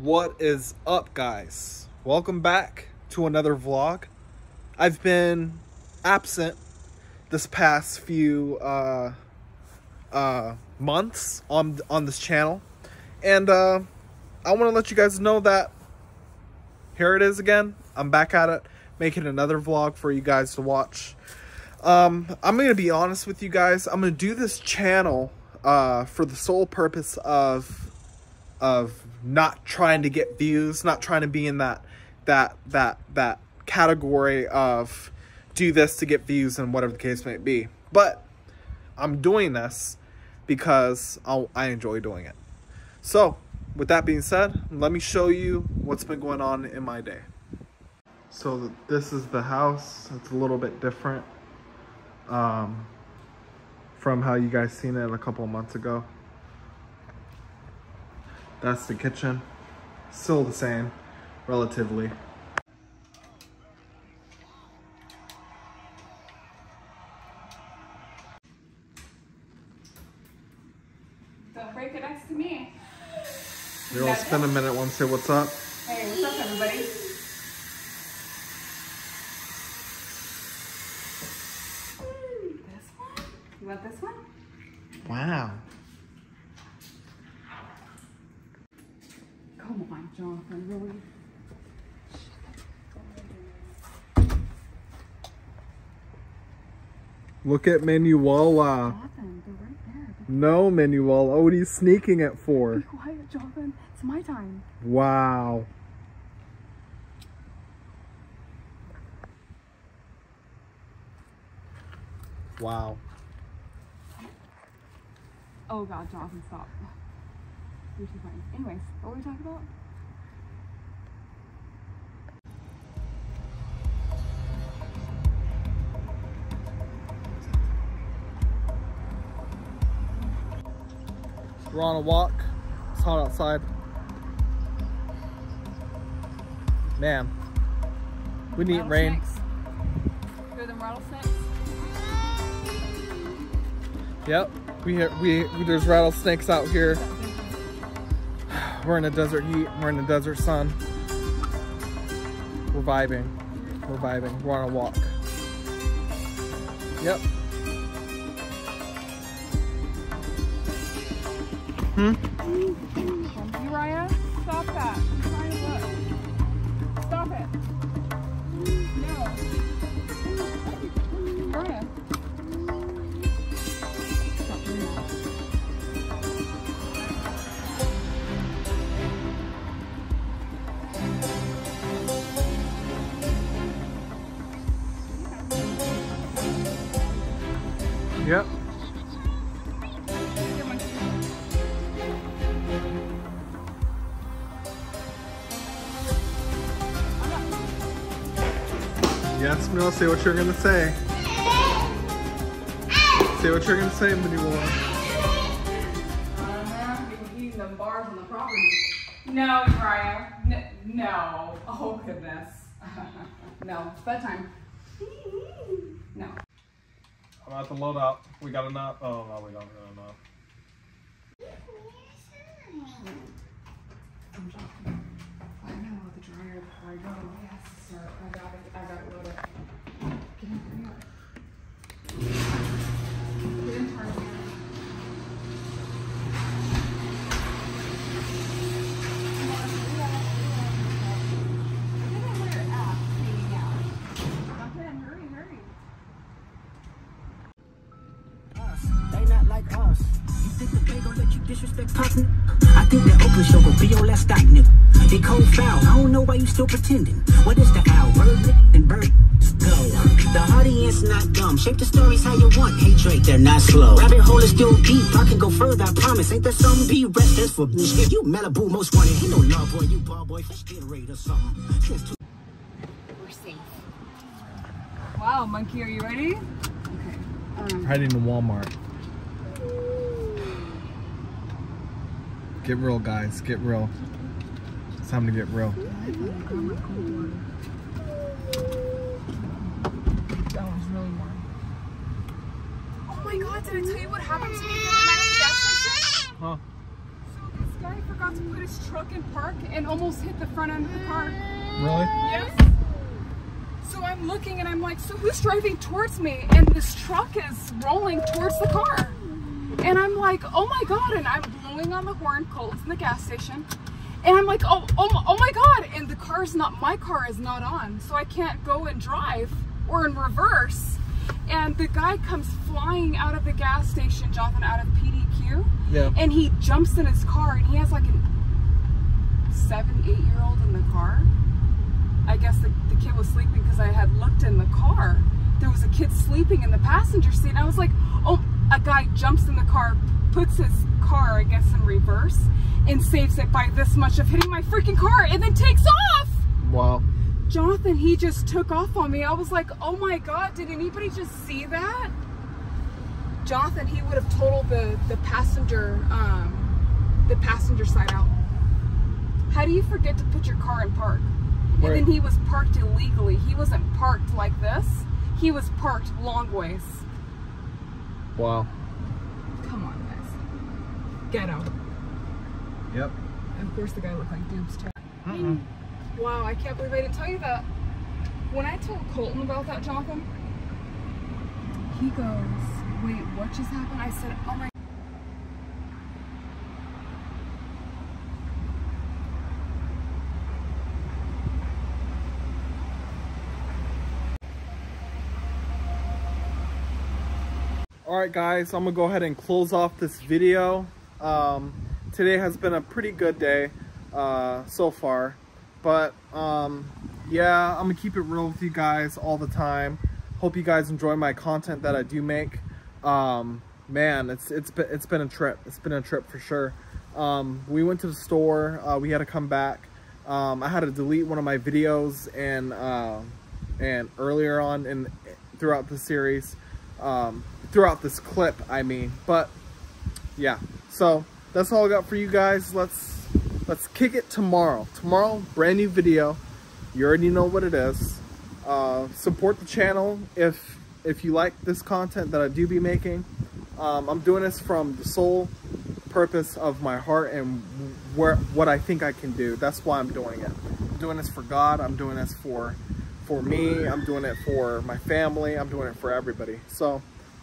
What is up, guys? Welcome back to another vlog. I've been absent this past few uh, uh, months on on this channel, and uh, I want to let you guys know that here it is again. I'm back at it, making another vlog for you guys to watch. Um, I'm gonna be honest with you guys. I'm gonna do this channel uh, for the sole purpose of of not trying to get views, not trying to be in that that that that category of do this to get views and whatever the case may be. But I'm doing this because I'll, I enjoy doing it. So, with that being said, let me show you what's been going on in my day. So this is the house. It's a little bit different um, from how you guys seen it a couple months ago. That's the kitchen. Still the same, relatively. Don't break it next to me. You'll all spend a minute, to say what's up? Hey, what's up, everybody? This one? You want this one? Wow. Oh Come on, Jonathan, really? Look at Manuela. Jonathan, they're right there. No, Manuela. What are you sneaking it Be quiet, Jonathan. It's my time. Wow. Wow. Oh God, Jonathan, stop. You're too funny. Anyways, what were we talking about? We're on a walk. It's hot outside. Man, we need rain. Hear them rattlesnakes? Yep, we hear, we, we there's rattlesnakes out here. We're in the desert heat. We're in the desert sun. We're vibing. We're vibing. We're on a walk. Yep. Hmm. Stop that. Yep. Yes, Mel, say what you're gonna say. Say what you're gonna say, Manuela. Uh-huh. You've been eating them bars on the property. No, Uriah. N- no. Oh, goodness. no. It's bedtime. No. I'm about to load up. We got enough. Oh no, we don't got enough. I know the dryer. I got it. I got it loaded. Disrespect Pops? I think that Oakland show gon' be your last stop, nigga. They cold foul. I don't know why you still pretending. What is the owl? Bird and bird go. The audience not dumb. Shape the stories how you want. Hey Drake, they're not slow. Rabbit hole is still deep. I can go further. I promise. Ain't there some be restless for me? Shit, you Malibu most wanted. Ain't no love boy. You ball boy. Fish Gatorade or something. We're safe. Wow, monkey, are you ready? Okay. Um, Heading to Walmart. Get real, guys. Get real. It's time to get real. that one's really warm. Oh my god, did I tell you what happened to me the other night at the gas station? Huh? So this guy forgot to put his truck in park and almost hit the front end of the car. Really? Yes. So I'm looking and I'm like, so who's driving towards me? And this truck is rolling towards the car. And I'm like, oh my God. And I'm blowing on the horn, Colton's in the gas station. And I'm like, oh, oh, my- oh my God. And the car's not, my car is not on. So I can't go and drive or in reverse. And the guy comes flying out of the gas station, Jonathan, out of PDQ. Yeah. And he jumps in his car and he has like a seven, eight year old in the car. I guess the, the kid was sleeping because I had looked in the car. There was a kid sleeping in the passenger seat. And I was like, oh, a guy jumps in the car, puts his car, I guess, in reverse, and saves it by this much of hitting my freaking car and then takes off. Wow. Jonathan, he just took off on me. I was like, oh my God, did anybody just see that? Jonathan, he would have totaled the, the passenger, um, the passenger side out. How do you forget to put your car in park? Right. And then he was parked illegally. He wasn't parked like this. He was parked long ways. Wow. Come on, guys. Ghetto. Yep. And of course the guy looked like dupes too. Uh-uh. Wow, I can't believe I didn't tell you that. When I told Colton about that, Jonathan, he goes, wait, what just happened? I said, oh my All right, guys, I'm gonna go ahead and close off this video. Um, today has been a pretty good day uh, so far, but um, yeah, I'm gonna keep it real with you guys all the time. Hope you guys enjoy my content that I do make. Um, man, it's it's been it's been a trip. It's been a trip for sure. Um, we went to the store. Uh, we had to come back. Um, I had to delete one of my videos and uh, and earlier on in throughout the series um, throughout this clip, I mean. But yeah, so that's all I got for you guys. Let's let's kick it tomorrow. Tomorrow, brand new video. You already know what it is. Uh, support the channel if if you like this content that I do be making. Um, I'm doing this from the sole purpose of my heart and where what I think I can do. That's why I'm doing it. I'm doing this for God. I'm doing this for for me. I'm doing it for my family. I'm doing it for everybody. So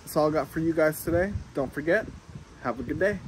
that's all I got for you guys today. Don't forget, have a good day.